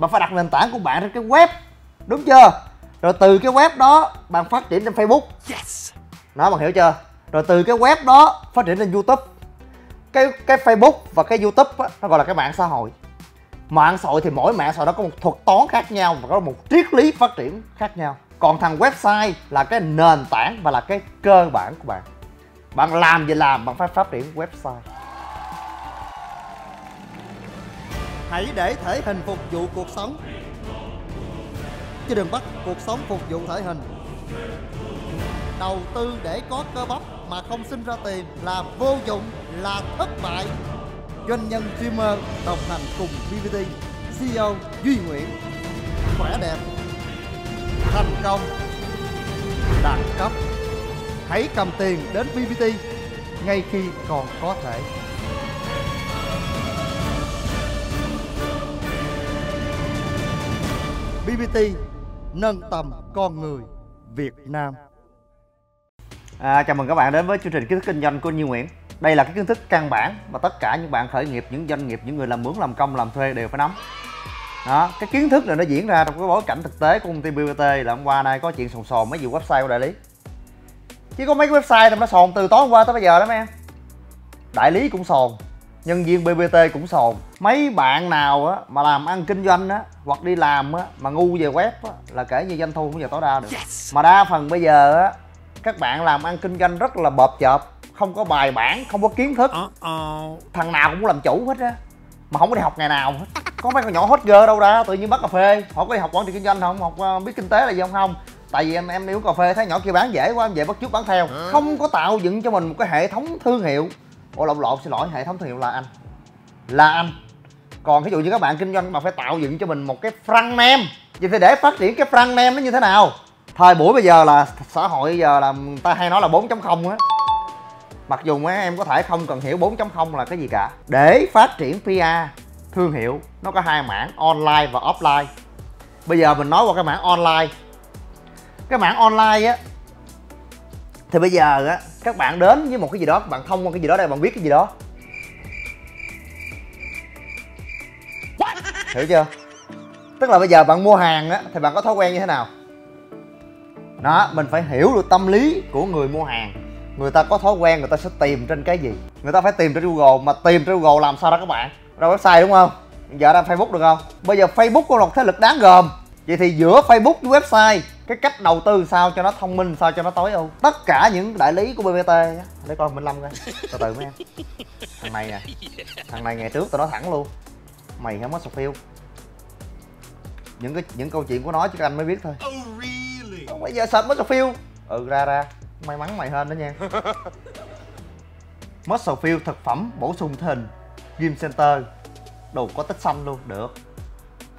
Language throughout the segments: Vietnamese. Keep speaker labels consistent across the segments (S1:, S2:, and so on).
S1: bạn phải đặt nền tảng của bạn trên cái web. Đúng chưa? Rồi từ cái web đó bạn phát triển trên facebook.
S2: Yes!
S1: đó bạn hiểu chưa? Rồi từ cái web đó phát triển lên youtube. Cái cái facebook và cái youtube á, nó gọi là cái mạng xã hội. Mạng xã hội thì mỗi mạng xã hội nó có một thuật toán khác nhau và có một triết lý phát triển khác nhau. Còn thằng website là cái nền tảng và là cái cơ bản của bạn. Bạn làm gì làm bạn phải phát triển website hãy để thể hình phục vụ cuộc sống. Chứ đừng bắt cuộc sống phục vụ thể hình. Đầu tư để có cơ bắp mà không sinh ra tiền là vô dụng, là thất bại. Doanh nhân streamer đồng hành cùng VVT CEO Duy Nguyễn. Khỏe đẹp, thành công, đẳng cấp. Hãy cầm tiền đến VVT ngay khi còn có thể. BBT nâng tầm con người Việt Nam À, chào mừng các bạn đến với chương trình kiến thức kinh doanh của Như Nguyễn. Đây là cái kiến thức căn bản mà tất cả những bạn khởi nghiệp, những doanh nghiệp, những người làm mướn, làm công, làm thuê đều phải nắm. Đó, cái kiến thức này nó diễn ra trong cái bối cảnh thực tế của công ty BBT là hôm qua nay có chuyện sồn sồn mấy vụ website của đại lý. Chứ có mấy cái website mà nó sồn từ tối hôm qua tới bây giờ đó mấy em. Đại lý cũng sồn, nhân viên BBT cũng sồn. Mấy bạn nào á mà làm ăn kinh doanh á hoặc đi làm á mà ngu về web á là kể như doanh thu không giờ tối đa được.
S2: Yes!
S1: Mà đa phần bây giờ á các bạn làm ăn kinh doanh rất là bợp chợp không có bài bản không có kiến thức.
S2: Uh-oh.
S1: thằng nào cũng làm chủ hết á mà không có đi học ngày nào hết. Có mấy con nhỏ hot girl đâu ra tự nhiên bắt cà phê. Họ có đi học quản trị kinh doanh không? Học ờ, biết kinh tế là gì không? Không. Tại vì em em uống cà phê thấy nhỏ kia bán dễ quá em về bắt chước bán theo. Không có tạo dựng cho mình một cái hệ thống thương hiệu ồ lộn lộn, xin lỗi, hệ thống thương hiệu là anh. Là anh. Còn ví dụ như các bạn kinh doanh, các bạn phải tạo dựng cho mình một cái front name. Vậy thì để phát triển cái front name nó như thế nào? Thời buổi bây giờ là xã hội bây giờ là người ta hay nói là 4.0 á. Mặc dù mấy em có thể không cần hiểu 4.0 là cái gì cả. Để phát triển PR thương hiệu, nó có hai mảng, online và offline. Bây giờ mình nói qua cái mảng online. Cái mảng online á thì bây giờ á các bạn đến với một cái gì đó bạn thông qua cái gì đó đây bạn biết cái gì đó. Hiểu chưa? Tức là bây giờ bạn mua hàng á thì bạn có thói quen như thế nào? Đó mình phải hiểu được tâm lý của người mua hàng. Người ta có thói quen người ta sẽ tìm trên cái gì? Người ta phải tìm trên google mà tìm trên google làm sao đó các bạn? Ra website đúng không? Giờ ra facebook được không? Bây giờ facebook có một thế lực đáng gờm vậy thì giữa facebook với website cái cách đầu tư sao cho nó thông minh sao cho nó tối ưu? Tất cả những đại lý của bbt để coi minh lâm coi. Từ từ mấy em. Thằng này nè. Thằng này ngày trước tao nói thẳng luôn. Mày không có sọc phiêu những cái những câu chuyện của nó chứ các anh mới biết thôi.
S2: Oh?
S1: Còn bây giờ sạch muscle fill ừ ra ra. May mắn mày hên đó nha. Muscle fill thực phẩm bổ sung thể hình gym center. Đồ có tích xanh luôn. Được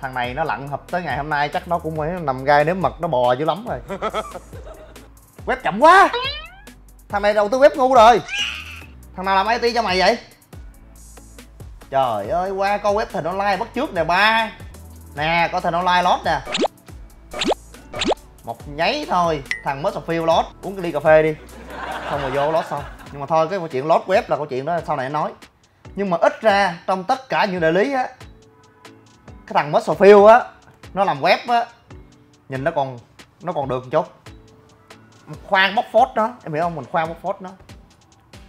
S1: thằng này nó lặn hợp tới ngày hôm nay chắc nó cũng phải nằm gai nếm mật nó bò dữ lắm rồi. Web chậm quá. Thằng này đầu tư web ngu rồi. Thằng nào làm it cho mày vậy? Trời ơi qua coi web thình online bắt trước nè ba. Nè có thình online lót nè. Một nháy thôi thằng mới phiêu lót. Uống cái ly cà phê đi. Xong rồi vô lót xong. Nhưng mà thôi cái câu chuyện lót web là câu chuyện đó sau này nói. Nhưng mà ít ra trong tất cả những đại lý á cái thằng Muscle á, nó làm web á, nhìn nó còn nó còn được một chút khoan bóc phốt nó em hiểu không? Mình khoan bóc phốt nó.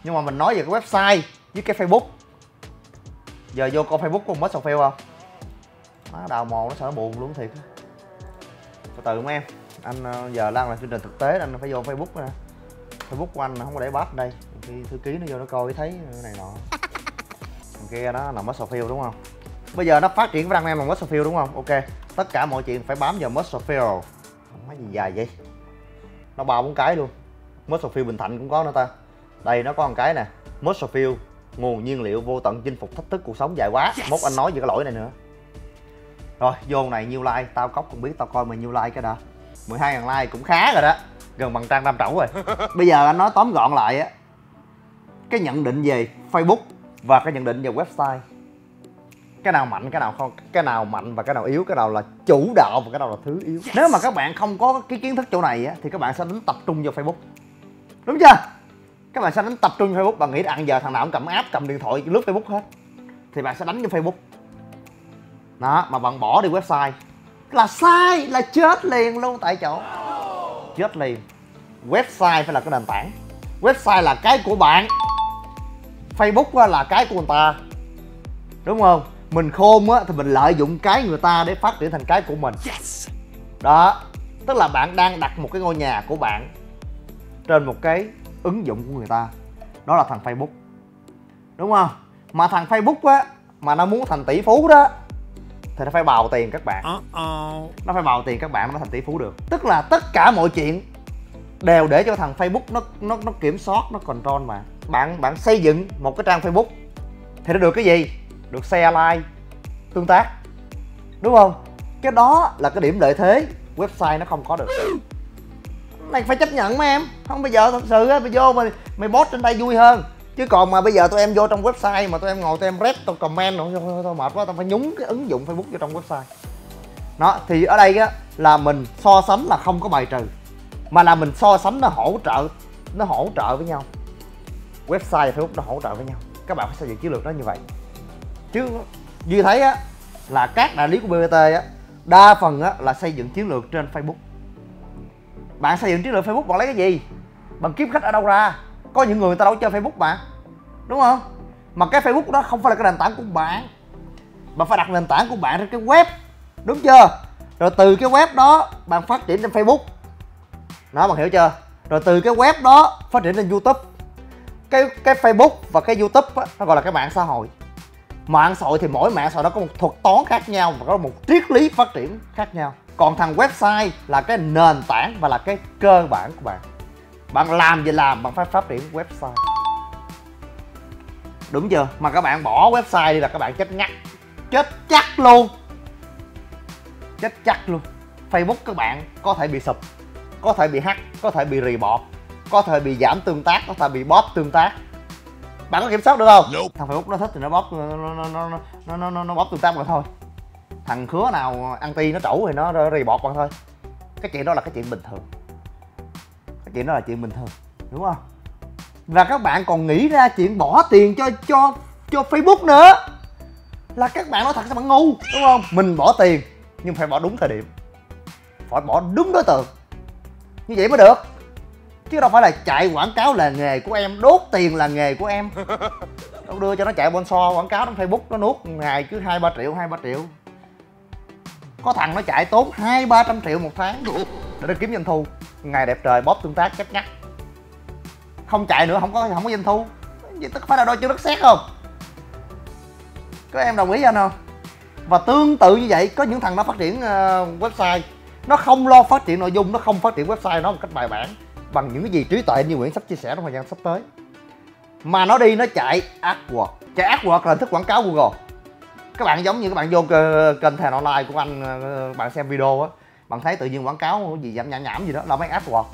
S1: Nhưng mà mình nói về cái website với cái facebook. Giờ vô coi facebook của mới phiêu không? Má, đào mồ nó sợ nó buồn luôn, thiệt từ từ mấy em. Anh ờ, giờ đang làm chương trình thực tế anh phải vô facebook nè. Facebook của anh không có để bát đây. Khi thư ký nó vô nó coi thấy cái này nọ. Thằng kia đó là muscle field đúng không? Bây giờ nó phát triển cái đăng em là muscle field đúng không? Ok. Tất cả mọi chuyện phải bám vào muscle field. Mấy gì dài vậy. Nó ba bốn cái luôn. Muscle field bình thạnh cũng có nữa ta. Đây nó có một cái nè. Muscle field nguồn nhiên liệu vô tận chinh phục thách thức cuộc sống dài quá. Mốt anh nói về cái lỗi này nữa. Rồi vô này nhiêu like? Tao cóc cũng biết tao coi mày nhiêu like cái đã 12 ngàn like cũng khá rồi đó. Gần bằng trang tam trẩu rồi. Bây giờ anh nói tóm gọn lại á cái nhận định về facebook và cái nhận định về website cái nào mạnh cái nào không cái nào mạnh và cái nào yếu cái nào là chủ đạo và cái nào là thứ yếu. Nếu mà các bạn không có cái kiến thức chỗ này á thì các bạn sẽ đánh tập trung vào facebook. Đúng chưa? Các bạn sẽ đánh tập trung vào facebook bạn nghĩ rằng giờ thằng nào cũng cầm app cầm điện thoại lướt facebook hết. Thì bạn sẽ đánh vô facebook. Đó mà bạn bỏ đi website. Là sai là chết liền luôn tại chỗ. Chết liền. Website phải là cái nền tảng. Website là cái của bạn. Facebook là cái của người ta. Đúng không mình khôn á thì mình lợi dụng cái người ta để phát triển thành cái của mình. Đó tức là bạn đang đặt một cái ngôi nhà của bạn trên một cái ứng dụng của người ta. Đó là thằng facebook. Đúng không? Mà thằng facebook á mà nó muốn thành tỷ phú đó thì nó phải bào tiền các bạn. Nó phải bào tiền các bạn nó thành tỷ phú được. Tức là tất cả mọi chuyện đều để cho thằng facebook nó nó nó kiểm soát nó control mà. Bạn bạn xây dựng một cái trang facebook thì nó được cái gì được share like tương tác. Đúng không? Cái đó là cái điểm lợi thế. Website nó không có được. Này phải chấp nhận mà em. Không bây giờ thật sự á mày vô mày mày post trên đây vui hơn. Chứ còn mà bây giờ tụi em vô trong website mà tụi em ngồi tụi em rep tụi comment thôi, thôi, thôi mệt quá tao phải nhúng cái ứng dụng facebook vô trong website. Đó thì ở đây á là mình so sánh là không có bài trừ. Mà là mình so sánh nó hỗ trợ nó hỗ trợ với nhau. Website và facebook nó hỗ trợ với nhau. Các bạn phải xây dựng chiến lược đó như vậy chứ như thấy á là các đại lý của bbt á đa phần á là xây dựng chiến lược trên facebook. Bạn xây dựng chiến lược facebook bạn lấy cái gì? Bạn kiếm khách ở đâu ra? Có những người, người ta đâu chơi facebook mà. Đúng không? Mà cái facebook đó không phải là cái nền tảng của bạn bạn phải đặt nền tảng của bạn trên cái web. Đúng chưa? Rồi từ cái web đó bạn phát triển trên facebook. Nó bạn hiểu chưa? Rồi từ cái web đó phát triển lên youtube. Cái cái facebook và cái youtube á, nó gọi là cái mạng xã hội mạng xã hội thì mỗi mạng xã hội đó có một thuật toán khác nhau và có một triết lý phát triển khác nhau. Còn thằng website là cái nền tảng và là cái cơ bản của bạn. Bạn làm gì làm, bạn phải phát triển website. Đúng chưa? Mà các bạn bỏ website đi là các bạn chết ngắt. Chết chắc luôn. Chết chắc luôn. Facebook các bạn có thể bị sụp, có thể bị hack, có thể bị report có thể bị giảm tương tác, có thể bị bóp tương tác bạn có kiểm soát được không? Nope. thằng facebook nó thích thì nó bóp nó nó nó nó nó, nó, nó bóp tương tác mà thôi. Thằng khứa nào anti nó trẩu thì nó report bạn thôi. Cái chuyện đó là cái chuyện bình thường. Cái chuyện đó là chuyện bình thường đúng không? Và các bạn còn nghĩ ra chuyện bỏ tiền cho cho cho facebook nữa. Là các bạn nói thật sao bạn ngu đúng không? Mình bỏ tiền nhưng phải bỏ đúng thời điểm. Phải bỏ đúng đối tượng. Như vậy mới được chứ đâu phải là chạy quảng cáo là nghề của em đốt tiền là nghề của em. Đâu đưa cho nó chạy so quảng cáo trên facebook nó nuốt ngày cứ hai ba triệu hai ba triệu. Có thằng nó chạy tốn hai ba trăm triệu một tháng. Để nó kiếm doanh thu. Ngày đẹp trời bóp tương tác chắc ngắt. Không chạy nữa không có không có doanh thu. Vậy tức phải là đôi chân đất xét không? Các em đồng ý anh không? Và tương tự như vậy có những thằng nó phát triển uh, website. Nó không lo phát triển nội dung nó không phát triển website nó một cách bài bản bằng những cái gì trí tuệ như Nguyễn sắp chia sẻ trong thời gian sắp tới. Mà nó đi nó chạy AdWords. Chạy AdWords là hình thức quảng cáo Google. Các bạn giống như các bạn vô kênh thèn online của anh ờ, bạn xem video á bạn thấy tự nhiên quảng cáo gì giảm nhảm nhảm gì đó là mấy AdWords.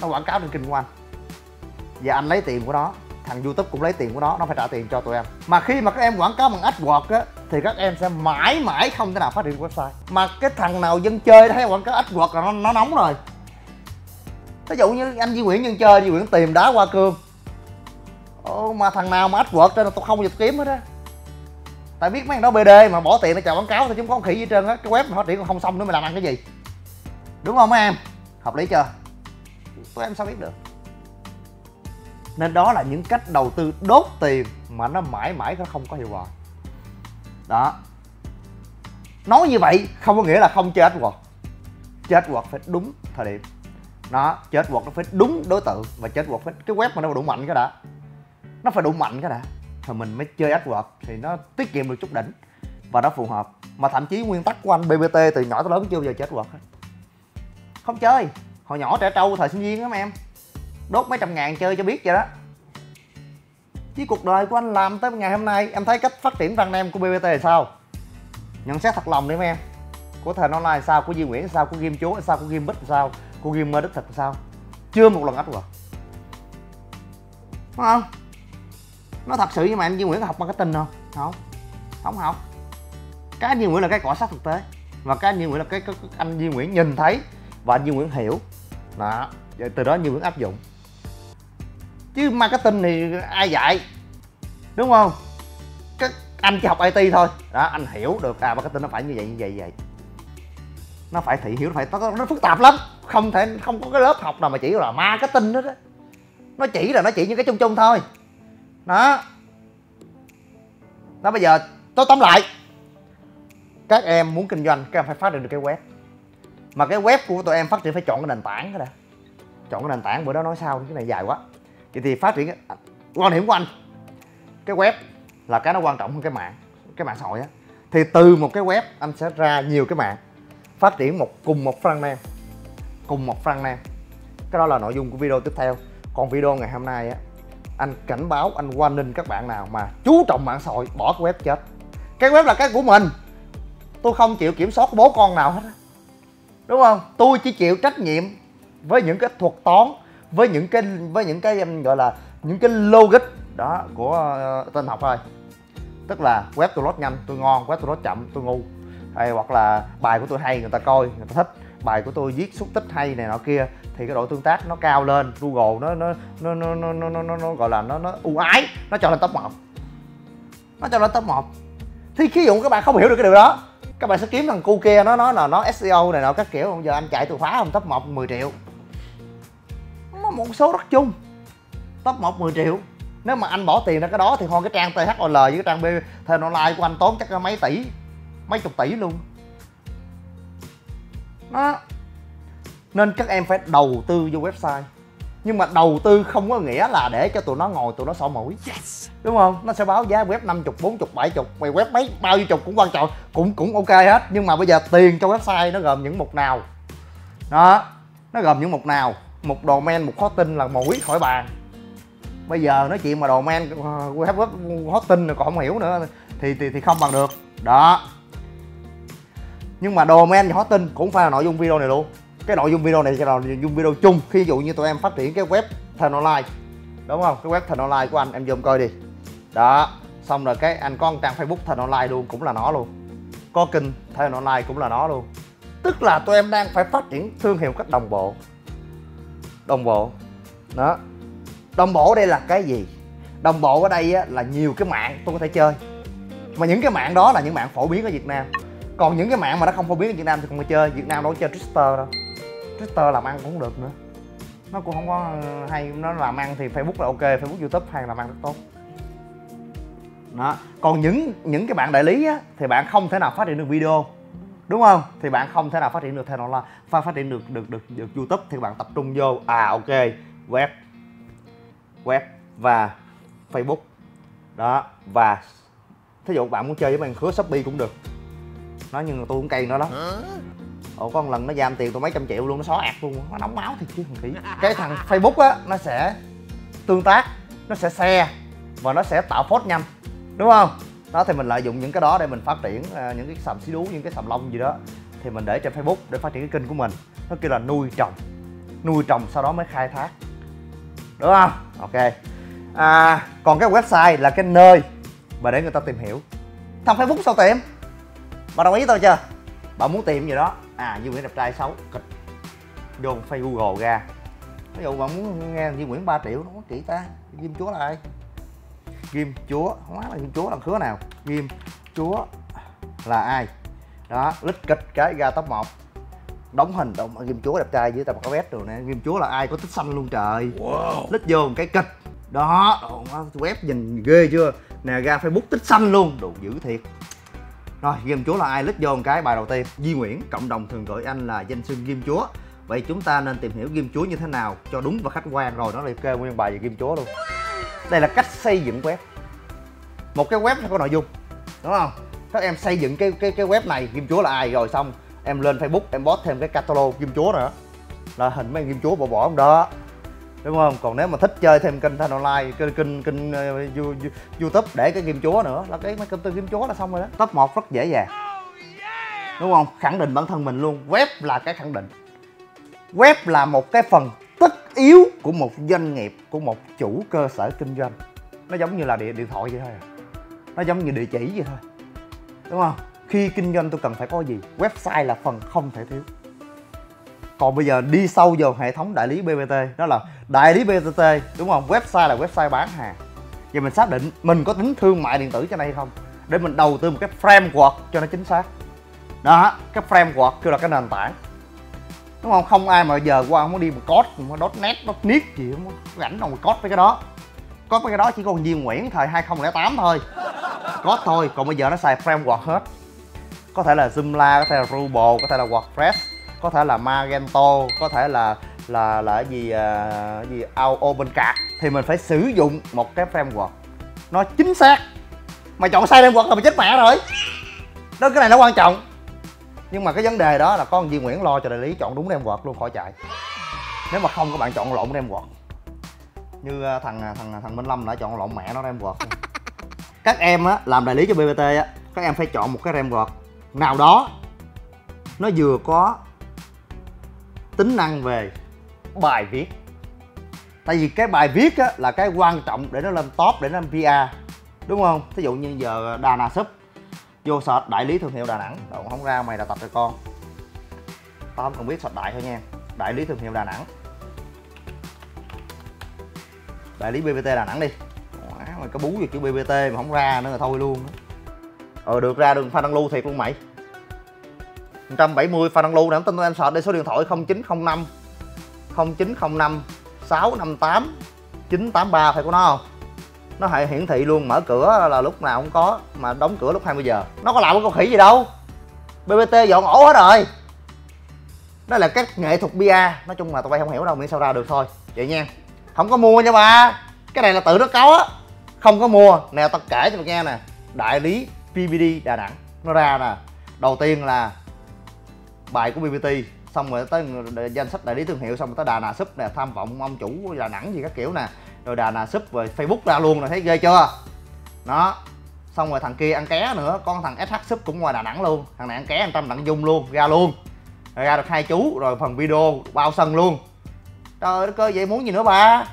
S1: Nó quảng cáo trên kênh của anh. Và anh lấy tiền của nó thằng youtube cũng lấy tiền của nó nó phải trả tiền cho tụi em. Mà khi mà các em quảng cáo bằng AdWords á thì các em sẽ mãi mãi không thể nào phát triển website. Mà cái thằng nào dân chơi thấy quảng cáo AdWords là nó, nó nóng rồi ví dụ như anh Di Nguyễn nhân chơi Di Nguyễn tìm đá qua cương Ồ, mà thằng nào mà AdWords trên là tôi không dịch kiếm hết á. Tại biết mấy thằng đó bd mà bỏ tiền để chào quảng cáo thì chúng có khỉ gì trơn á. Cái web mà phát triển còn không xong nữa mày làm ăn cái gì? Đúng không mấy em? Hợp lý chưa? Tụi em sao biết được? Nên đó là những cách đầu tư đốt tiền mà nó mãi mãi nó không có hiệu quả. Đó. Nói như vậy không có nghĩa là không chơi AdWords chơi AdWords phải đúng thời điểm nó chết quật nó phải đúng đối tượng và chết quật phải cái web mà nó đủ mạnh cái đã. Nó phải đủ mạnh cái đã. Thì mình mới chơi AdWords thì nó tiết kiệm được chút đỉnh và nó phù hợp. Mà thậm chí nguyên tắc của anh BBT từ nhỏ tới lớn chưa bao giờ chết quật hết. Không chơi. Hồi nhỏ trẻ trâu, thời sinh viên á em. Đốt mấy trăm ngàn chơi cho biết vậy đó. Chứ cuộc đời của anh làm tới ngày hôm nay, em thấy cách phát triển răng em của BBT là sao? Nhận xét thật lòng đi em của thời online sao của Duy Nguyễn sao của Kim Chúa sao của Kim Bích sao của Kim Mơ Đức Thật sao? Chưa một lần ách rồi. Đúng không? Nó thật sự nhưng mà anh Duy Nguyễn có học marketing không? Không. Không học. Cái anh Duy Nguyễn là cái cọ sát thực tế. Và cái anh Duy Nguyễn là cái, cái, cái anh Duy Nguyễn nhìn thấy và anh Duy Nguyễn hiểu. Đó. Từ đó Duy Nguyễn áp dụng. Chứ marketing thì ai dạy? Đúng không? Các anh chỉ học IT thôi. Đó anh hiểu được à marketing nó phải như vậy như vậy như vậy nó phải thị hiếu nó phải nó, nó phức tạp lắm. Không thể không có cái lớp học nào mà chỉ là marketing đó đó nó chỉ là nó chỉ những cái chung chung thôi. Đó. Đó bây giờ tôi tóm lại. Các em muốn kinh doanh các em phải phát triển được cái web. Mà cái web của tụi em phát triển phải chọn cái nền tảng cái đã. Chọn cái nền tảng bữa đó nói sao cái này dài quá. Vậy thì phát triển à, quan điểm của anh. Cái web là cái nó quan trọng hơn cái mạng cái mạng xã hội á. Thì từ một cái web anh sẽ ra nhiều cái mạng phát triển một cùng một front end cùng một front end cái đó là nội dung của video tiếp theo. Còn video ngày hôm nay á anh cảnh báo anh warning các bạn nào mà chú trọng mạng xã hội bỏ cái web chết. Cái web là cái của mình. Tôi không chịu kiểm soát bố con nào hết đúng không? Tôi chỉ chịu trách nhiệm với những cái thuật toán với những cái với những cái gọi là những cái logic đó của uh, tên học thôi. Tức là web tôi load nhanh tôi ngon web tôi load chậm tôi ngu hay hoặc là bài của tôi hay người ta coi người ta thích. Bài của tôi viết xúc tích hay này nọ kia thì cái độ tương tác nó cao lên. Google nó nó nó nó nó nó, nó, nó, nó gọi là nó nó ưu ái nó cho lên top 1 nó cho lên top 1 thì khi dụ các bạn không hiểu được cái điều đó các bạn sẽ kiếm thằng cu kia nó nói là nó SEO này nọ các kiểu. Bây giờ anh chạy từ khóa không top 1 10 triệu. Nó một số rất chung. Top 1 10 triệu. Nếu mà anh bỏ tiền ra cái đó thì thôi cái trang THOL với cái trang B thêm online của anh tốn chắc là mấy tỷ mấy chục tỷ luôn. Đó. Nên các em phải đầu tư vô website. Nhưng mà đầu tư không có nghĩa là để cho tụi nó ngồi tụi nó xỏ mũi. Yes. đúng không? Nó sẽ báo giá web 50 40 70 mày web mấy bao nhiêu chục cũng quan trọng. Cũng cũng ok hết. Nhưng mà bây giờ tiền cho website nó gồm những mục nào? Đó. Nó gồm những mục nào? Một domain một hosting là mũi khỏi bàn. Bây giờ nói chuyện mà domain web web hosting rồi còn không hiểu nữa thì thì thì không bằng được. Đó nhưng mà domain và hosting cũng phải là nội dung video này luôn. Cái nội dung video này sẽ là nội dung video chung. Khi dụ như tụi em phát triển cái web thần online đúng không? Cái web thần online của anh em vô coi đi. Đó xong rồi cái anh có một trang facebook thần online luôn cũng là nó luôn. Có kênh thần online cũng là nó luôn. Tức là tụi em đang phải phát triển thương hiệu cách đồng bộ. Đồng bộ. Đó. Đồng bộ đây là cái gì? Đồng bộ ở đây á, là nhiều cái mạng tôi có thể chơi. Mà những cái mạng đó là những mạng phổ biến ở việt nam còn những cái mạng mà nó không phổ biến ở việt nam thì không có chơi. Việt nam đâu có chơi twitter đâu. Twitter làm ăn cũng không được nữa. Nó cũng không có ờ, hay. Nó làm ăn thì facebook là ok, facebook, youtube hay làm ăn rất tốt. Đó. Còn những những cái bạn đại lý á, thì bạn không thể nào phát triển được video. Đúng không? Thì bạn không thể nào phát triển được theo online. Phát phát triển được được được được youtube thì bạn tập trung vô à ok, web web và facebook. Đó, và thí dụ bạn muốn chơi với bạn khứa shopee cũng được nói nhưng mà tôi cũng cay nó lắm ủa con lần nó giam tiền tôi mấy trăm triệu luôn nó xóa ạt luôn. Nó nóng máu thì chứ thằng khỉ cái thằng facebook á nó sẽ tương tác nó sẽ share và nó sẽ tạo post nhanh đúng không? Đó thì mình lợi dụng những cái đó để mình phát triển uh, những cái sầm xí đú những cái sầm lông gì đó. Thì mình để trên facebook để phát triển cái kênh của mình. Nó kêu là nuôi trồng. Nuôi trồng sau đó mới khai thác. Đúng không? Ok. À, còn cái website là cái nơi mà để người ta tìm hiểu. Thằng facebook sao tìm bà đồng ý tôi chưa? Bà muốn tìm gì đó. À Duy Nguyễn đẹp trai xấu. Kịch. Vô Facebook Google ra. Ví dụ bạn muốn nghe Duy Nguyễn 3 triệu nó có kỹ ta. Ghim Chúa là ai? Ghim Chúa. Hóa là Ghim Chúa làm khứa nào? Ghim Chúa là ai? Đó lít kịch cái ra top 1 đóng hình đóng ghim chúa đẹp trai dưới tay có vest rồi nè. Ghim chúa là ai? Có tích xanh luôn trời. Wow. lít vô một cái kịch. Đó. Web nhìn ghê chưa? Nè ra facebook tích xanh luôn. Đồ dữ thiệt rồi, game chúa là ai? Lít vô một cái, bài đầu tiên. Di Nguyễn, cộng đồng thường gọi anh là danh xưng game chúa. Vậy chúng ta nên tìm hiểu game chúa như thế nào cho đúng và khách quan. Rồi, nó liệt kê nguyên bài về game chúa luôn. Đây là cách xây dựng web. Một cái web phải có nội dung, đúng không? Các em xây dựng cái cái cái web này, game chúa là ai? Rồi xong, em lên facebook, em post thêm cái catalog game chúa nữa. Là hình mấy game chúa bỏ bỏ không? Đó đúng không? Còn nếu mà thích chơi thêm kênh thanh online kênh kênh kênh uh, youtube để cái game chúa nữa là cái mấy kênh game chúa là xong rồi đó. Top 1 rất dễ dàng. Đúng không? Khẳng định bản thân mình luôn. Web là cái khẳng định. Web là một cái phần tất yếu của một doanh nghiệp của một chủ cơ sở kinh doanh. Nó giống như là điện điện thoại vậy thôi à. nó giống như địa chỉ vậy thôi. Đúng không? Khi kinh doanh tôi cần phải có gì? Website là phần không thể thiếu còn bây giờ đi sâu vào hệ thống đại lý BBT đó là đại lý BBT đúng không? Website là website bán hàng. Vậy mình xác định mình có tính thương mại điện tử cho này hay không? Để mình đầu tư một cái framework cho nó chính xác. Đó, cái framework kêu là cái nền tảng. Đúng không? Không ai mà giờ qua không có đi mà code mà .net .net gì, không có rảnh đâu mà code với cái đó. Có cái đó chỉ còn Diên Nguyễn thời 2008 thôi. Có thôi, còn bây giờ nó xài framework hết. Có thể là Joomla có thể là Ruble có thể là WordPress có thể là Magento có thể là là là gì uh, gì OpenCart thì mình phải sử dụng một cái framework. Nó chính xác. Mà chọn sai framework là mày chết mẹ rồi. Đó cái này nó quan trọng. Nhưng mà cái vấn đề đó là con Duy Nguyễn lo cho đại lý chọn đúng framework luôn khỏi chạy. Nếu mà không các bạn chọn lộn framework. Như à, thằng à, thằng thằng Minh Lâm đã chọn lộn mẹ nó framework các em á làm đại lý cho BBT á các em phải chọn một cái framework nào đó nó vừa có tính năng về bài viết. Tại vì cái bài viết á, là cái quan trọng để nó lên top để nó lên PR đúng không? Thí dụ như giờ Đà Nẵng sub vô search đại lý thương hiệu Đà Nẵng đâu không ra mày là tập cho con. Tao không cần biết search đại thôi nha. Đại lý thương hiệu Đà Nẵng. Đại lý BBT Đà Nẵng đi. Mày có bú gì chữ BBT mà không ra nữa là thôi luôn ờ được ra đường pha đăng lưu thiệt luôn mày. 170 pha đăng lưu nè tin em sợ đi, số điện thoại 0905 0905 658 983 phải của nó không? Nó hệ hiển thị luôn, mở cửa là lúc nào cũng có, mà đóng cửa lúc 20 giờ. Nó có làm cái con khỉ gì đâu? Bbt dọn ổ hết rồi. Đó là các nghệ thuật bia. Nói chung là tụi bay không hiểu đâu, miễn sao ra được thôi. Vậy nha. Không có mua nha ba cái này là tự nó có á. Không có mua. Nè, tao kể cho mày nghe nè. Đại lý pvd đà nẵng. Nó ra nè. Đầu tiên là bài của bbt xong rồi tới danh sách đại lý thương hiệu, xong rồi tới đà nà súp nè, tham vọng ông chủ đà nẵng gì các kiểu nè. Rồi đà nà súp rồi facebook ra luôn rồi, thấy ghê chưa? Đó. Xong rồi thằng kia ăn ké nữa, con thằng sh súp cũng ngoài đà nẵng luôn. Thằng này ăn ké ăn trăm đặng dung luôn, ra luôn. Rồi ra được hai chú, rồi phần video bao sân luôn. Trời đất ơi vậy muốn gì nữa ba?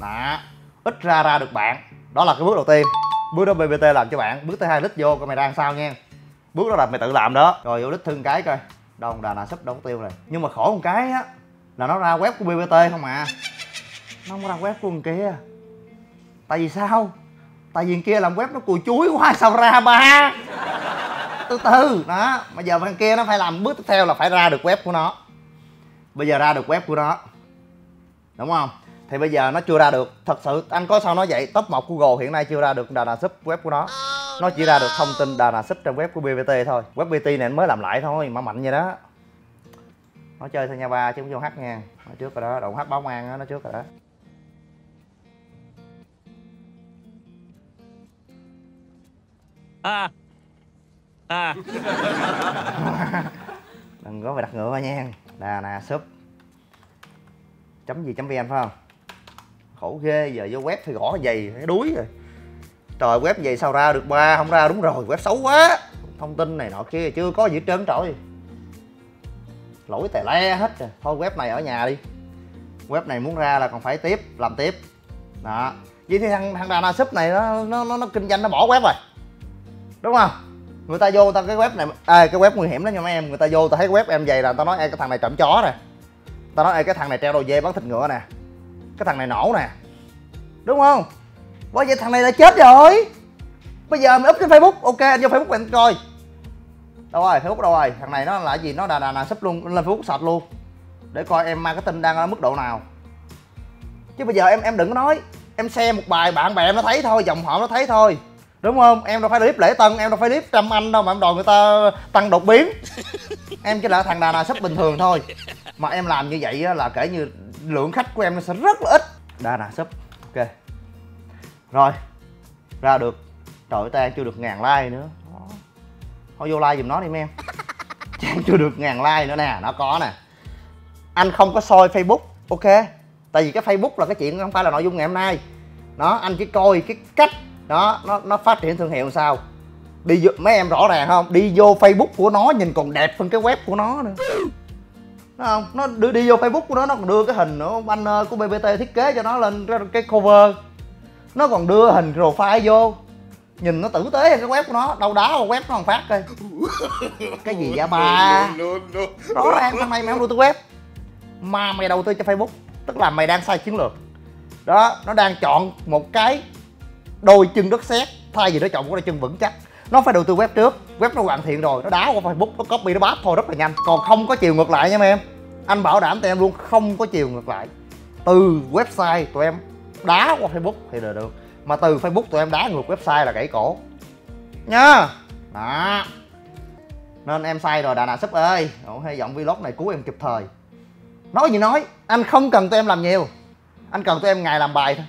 S1: Đó ít ra ra được bạn. Đó là cái bước đầu tiên. Bước đó bbt làm cho bạn, bước thứ hai lít vô, coi mày đang sao nha. Bước đó là mày tự làm đó. Rồi vô lít thương cái coi đồng đà nà súp đâu có tiêu rồi. Nhưng mà khổ một cái á, là nó ra web của bbt không à. Nó không ra web của kia. Tại vì sao? Tại vì kia làm web nó cùi chuối quá, sao ra ba? Từ từ, đó. Mà giờ thằng kia nó phải làm bước tiếp theo là phải ra được web của nó. Bây giờ ra được web của nó. Đúng không? Thì bây giờ nó chưa ra được. Thật sự, anh có sao nói vậy? Top 1 google hiện nay chưa ra được đà nà sub web của nó nó chỉ ra được thông tin đà nà súp trên web của bbt thôi. Web bt này anh mới làm lại thôi mà mạnh vậy đó. Nó chơi theo nha ba chứ không vô hát nha. Nó trước rồi đó động hát báo mang đó, nó trước rồi đó. À. À. Đừng có phải đặt ngựa nha. Đà nà súp. Chấm gì chấm vn phải không? Khổ ghê giờ vô web thì gõ giày cái đuối rồi trời web vậy sao ra được ba? Không ra đúng rồi web xấu quá. Thông tin này nọ kia chưa có gì hết trơn trời. Lỗi tè le hết rồi. Thôi web này ở nhà đi. Web này muốn ra là còn phải tiếp làm tiếp. Đó. Vậy thì thằng thằng đàn Shop này nó nó nó, nó kinh doanh nó bỏ web rồi. Đúng không? Người ta vô người ta cái web này à, cái web nguy hiểm đó nha mấy em. Người ta vô ta thấy cái web em vậy là tao nói Ê, cái thằng này trộm chó nè. Tao nói Ê, cái thằng này treo đồ dê bán thịt ngựa nè. Cái thằng này nổ nè. Đúng không? Bởi vậy thằng này là chết rồi. Bây giờ mày up trên facebook. Ok anh vô facebook anh coi. Đâu rồi facebook đâu rồi? Thằng này nó là gì? Nó đà đà đà sắp luôn lên facebook sạch luôn. Để coi em marketing đang ở mức độ nào. Chứ bây giờ em em đừng có nói. Em xem một bài bạn bè em nó thấy thôi dòng họ nó thấy thôi. Đúng không? Em đâu phải clip lễ tân em đâu phải clip trăm anh đâu mà em đòi người ta tăng đột biến. Em chỉ là thằng đà đà sắp bình thường thôi. Mà em làm như vậy là kể như lượng khách của em nó sẽ rất là ít. Đà đà sắp ok rồi ra được. Trời ơi tan chưa được ngàn like nữa. Thôi vô like giùm nó đi em. Trang chưa được ngàn like nữa nè nó có nè. Anh không có soi facebook ok? Tại vì cái facebook là cái chuyện không phải là nội dung ngày hôm nay. Đó anh chỉ coi cái cách đó nó nó phát triển thương hiệu sao. Đi vô, mấy em rõ ràng không? Đi vô facebook của nó nhìn còn đẹp hơn cái web của nó nữa. Đúng không? Nó đưa đi vô facebook của nó nó còn đưa cái hình nữa. Banner của bbt thiết kế cho nó lên cái, cái cover nó còn đưa hình profile vô. Nhìn nó tử tế hơn cái web của nó. Đâu đá vào web nó còn phát coi cái gì vậy ba? Rõ ràng thằng này mày không đầu tư web. Mà mày đầu tư cho facebook. Tức là mày đang sai chiến lược. Đó nó đang chọn một cái đôi chân đất sét. Thay vì nó chọn một đôi chân vững chắc. Nó phải đầu tư web trước. Web nó hoàn thiện rồi. Nó đá qua facebook. Nó copy nó bát thôi rất là nhanh. Còn không có chiều ngược lại nha mấy em. Anh bảo đảm tụi em luôn không có chiều ngược lại. Từ website tụi em đá qua facebook thì là được. Mà từ facebook tụi em đá ngược website là gãy cổ. Nha. Đó. Nên em sai rồi đà nà súp ơi. Ủa, hay giọng vlog này cứu em kịp thời. Nói gì nói anh không cần tụi em làm nhiều. Anh cần tụi em ngày làm bài thôi.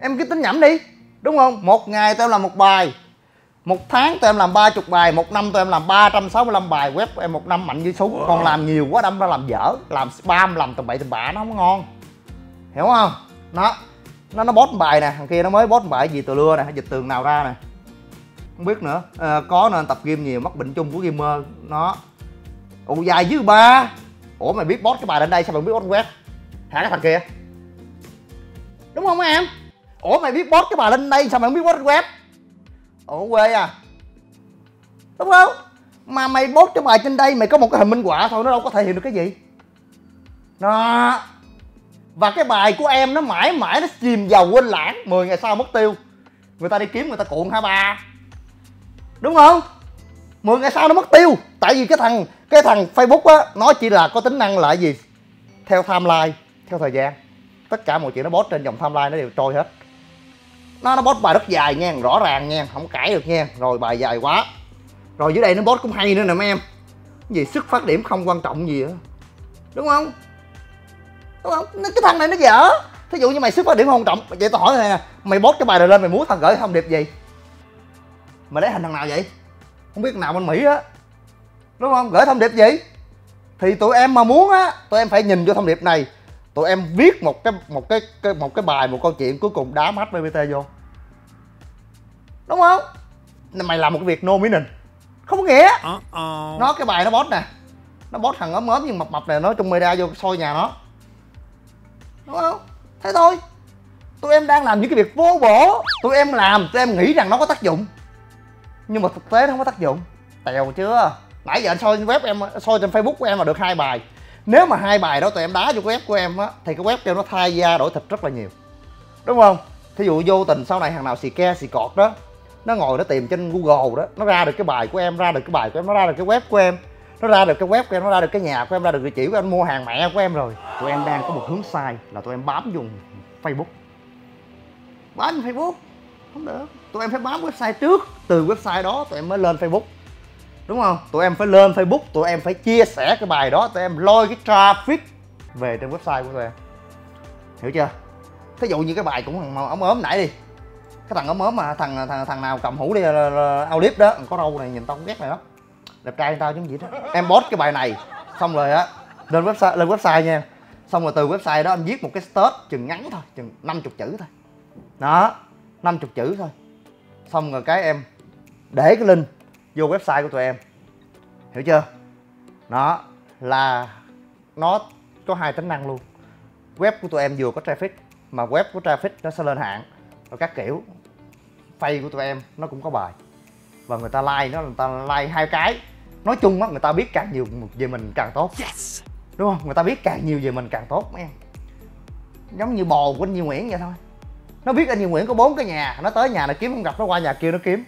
S1: Em cứ tính nhẩm đi đúng không? Một ngày tụi em làm một bài. Một tháng tụi em làm ba chục bài một năm tụi em làm 365 bài. Web em một năm mạnh như súng. Còn làm nhiều quá đâm ra làm dở. Làm spam làm tầm bậy tầm bạ nó không ngon. Hiểu không nó nó nó bót bài nè thằng kia nó mới bót bài gì từ lưa nè dịch tường nào ra nè. Không biết nữa. À, có nên tập game nhiều mắc bệnh chung của gamer. Nó ồ dài dưới ba. Ủa mày biết bót cái bài lên đây sao mày biết bót web? Hả cái thằng kia. Đúng không em? Ủa mày biết bót cái bài lên đây sao mày không biết bót web? Ủa quê à? Đúng không? Mà mày bót cái bài trên đây mày có một cái hình minh họa thôi nó đâu có thể hiện được cái gì. Đó và cái bài của em nó mãi mãi nó chìm vào quên lãng. 10 ngày sau mất tiêu. Người ta đi kiếm người ta cuộn hả ba? Đúng không? 10 ngày sau nó mất tiêu. Tại vì cái thằng cái thằng facebook á, nó chỉ là có tính năng là gì? Theo timeline, theo thời gian. Tất cả mọi chuyện nó post trên dòng timeline nó đều trôi hết. Nó nó post bài rất dài nha, rõ ràng nha, không cãi được nha. Rồi bài dài quá. Rồi dưới đây nó post cũng hay nữa nè mấy em. Gì? Sức phát điểm không quan trọng gì á đúng không? Đúng không? Cái thằng này nó dở. Thí dụ như mày sức phát điểm không trọng vậy tao hỏi này nè mày post cái bài này lên mày muốn thằng gửi thông điệp gì? Mày lấy hình thằng nào vậy? Không biết nào bên mỹ á. Đúng không? Gửi thông điệp gì? Thì tụi em mà muốn á tụi em phải nhìn vô thông điệp này. Tụi em viết một cái một cái, cái một cái bài một câu chuyện cuối cùng đá mắt bbt vô. Đúng không? Mày làm một cái việc no meaning. Không có nghĩa. Nó cái bài nó bot nè. Nó bot thằng ốm ốm nhưng mập mập này nó trong media vô soi nhà nó đúng không? Thế thôi. Tụi em đang làm những cái việc vô bổ. Tụi em làm, tụi em nghĩ rằng nó có tác dụng. Nhưng mà thực tế nó không có tác dụng. Tèo chưa? Nãy giờ anh soi web em, soi trên facebook của em là được hai bài. Nếu mà hai bài đó tụi em đá vô web của em á, thì cái web kêu nó thay da đổi thịt rất là nhiều. Đúng không? Thí dụ vô tình sau này thằng nào xì ke, xì cọt đó, nó ngồi nó tìm trên google đó, nó ra được cái bài của em, ra được cái bài của em, nó ra được cái web của em nó ra được cái web của em nó ra được cái nhà của em ra được địa chỉ của em mua hàng mẹ của em rồi. Tụi em đang có một hướng sai là tụi em bám dùng facebook. Bám facebook? Không được. Tụi em phải bám website trước. Từ website đó tụi em mới lên facebook. Đúng không? Tụi em phải lên facebook tụi em phải chia sẻ cái bài đó tụi em lôi cái traffic về trên website của tụi em. Hiểu chưa? Thí dụ như cái bài cũng thằng ống ốm nãy đi. Cái thằng ốm ốm mà thằng thằng thằng nào cầm hũ đi clip đó có râu này nhìn tao cũng ghét này lắm đẹp trai tao chứ gì đó em post cái bài này, xong rồi á, lên website lên website nha. Xong rồi từ website đó em viết một cái status chừng ngắn thôi, chừng 50 chữ thôi. Đó 50 chữ thôi. Xong rồi cái em để cái link vô website của tụi em. Hiểu chưa? Nó là nó có hai tính năng luôn. Web của tụi em vừa có traffic, mà web của traffic nó sẽ lên hạng. Rồi các kiểu, phay của tụi em nó cũng có bài. Và người ta like nó, người ta like hai cái nói chung á người ta biết càng nhiều về mình càng tốt. Yes. đúng không? Người ta biết càng nhiều về mình càng tốt mấy em? Giống như bò của anh Duy Nguyễn vậy thôi. Nó biết anh Duy Nguyễn có bốn cái nhà nó tới nhà này kiếm không gặp nó qua nhà kia nó kiếm.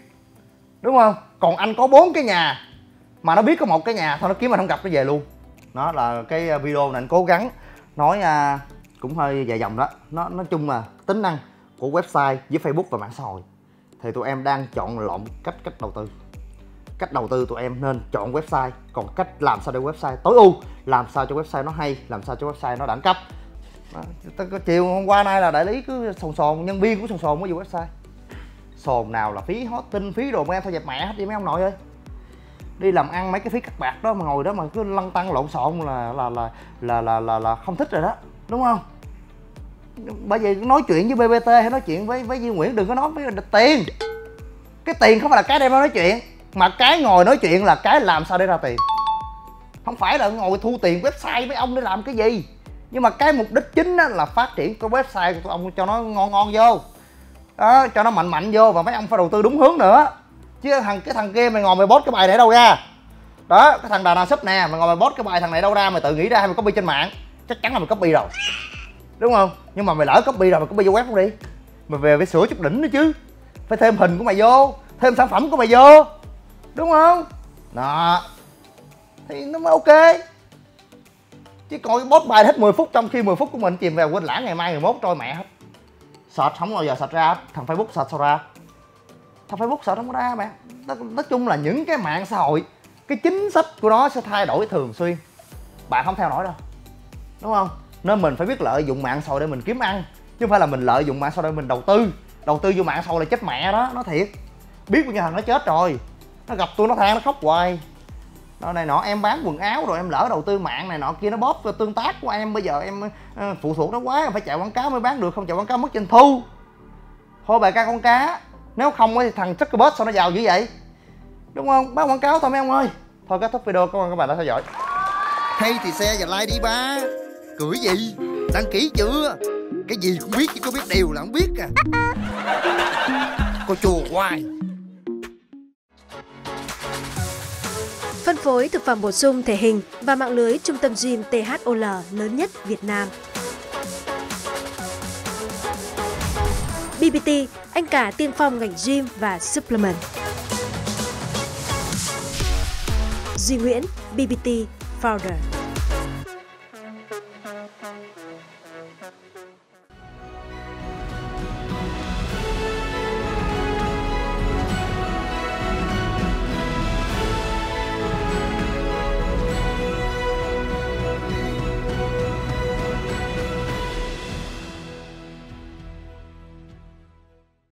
S1: Đúng không? Còn anh có bốn cái nhà mà nó biết có một cái nhà thôi nó kiếm mà không gặp nó về luôn. Đó là cái à, video này anh cố gắng nói uh, cũng hơi dài dòng đó. Nó nói chung là tính năng của website với facebook và mạng xã hội. Thì tụi em đang chọn lộn cách cách đầu tư cách đầu tư tụi em nên chọn website. Còn cách làm sao để website tối ưu làm sao cho website nó hay làm sao cho website nó đẳng cấp. Đó, chiều hôm qua nay là đại lý cứ sồn sồn nhân viên cũng sồn sồn mới dùng website. Sồn nào là phí hosting phí đồ mấy em thôi dẹp mẹ hết đi mấy ông nội ơi. Đi làm ăn mấy cái phí cắt bạc đó mà ngồi đó mà cứ lăn tăng lộn xộn là là là là là là, là không thích rồi đó đúng không? Bởi vì nói chuyện với bbt hay nói chuyện với với Duy Nguyễn đừng có nói với tiền. Cái tiền không phải là cái đem nói chuyện mà cái ngồi nói chuyện là cái làm sao để ra tiền? Không phải là ngồi thu tiền website với ông để làm cái gì. Nhưng mà cái mục đích chính là phát triển cái website của ông cho nó ngon ngon vô. Đó, cho nó mạnh mạnh vô và mấy ông phải đầu tư đúng hướng nữa. Chứ thằng, cái thằng kia mày ngồi mày bót cái bài này đâu ra? Đó, cái thằng đà nào sấp nè, mày ngồi mày bót cái bài thằng này đâu ra mày tự nghĩ ra hay mày copy trên mạng? Chắc chắn là mày copy rồi. Đúng không? Nhưng mà mày lỡ copy rồi mày copy vô web không đi. Mày về phải sửa chút đỉnh nữa chứ. Phải thêm hình của mày vô, thêm sản phẩm của mày vô đúng không? Đó. Thì nó mới ok. Chứ coi bóp bài hết 10 phút trong khi 10 phút của mình chìm vào quên lãng ngày mai ngày mốt trôi mẹ hết. Search không bao giờ search ra thằng facebook search sao ra? Thằng facebook search không có ra mẹ nói, nói chung là những cái mạng xã hội cái chính sách của nó sẽ thay đổi thường xuyên. Bạn không theo nổi đâu. Đúng không? Nên mình phải biết lợi dụng mạng xã hội để mình kiếm ăn chứ không phải là mình lợi dụng mạng xã hội để mình đầu tư. Đầu tư vô mạng xã hội là chết mẹ đó nó thiệt. Biết bao nhiêu thằng nó chết rồi nó gặp tôi, nó than, nó khóc hoài. Đó này nọ, em bán quần áo rồi, em lỡ đầu tư mạng này nọ kia, nó bóp tương tác của em. Bây giờ em ờ, phụ thuộc nó quá, em phải chạy quảng cáo mới bán được, không chạy quảng cáo mất doanh thu. Thôi bài ca con cá, nếu không thì thằng Zuckerberg sao nó giàu dữ vậy? Đúng không? Bán quảng cáo thôi mấy ông ơi. Thôi kết thúc video, cảm ơn các bạn đã theo dõi.
S2: Hay thì xe và like đi, ba. Cười gì? Đăng ký chưa? Cái gì cũng biết chứ có biết điều là không biết à. Cô chùa hoài.
S3: Phối thực phẩm bổ sung thể hình và mạng lưới trung tâm gym THOL lớn nhất Việt Nam. BBT, anh cả tiên phong ngành gym và supplement. Duy Nguyễn, BBT Founder.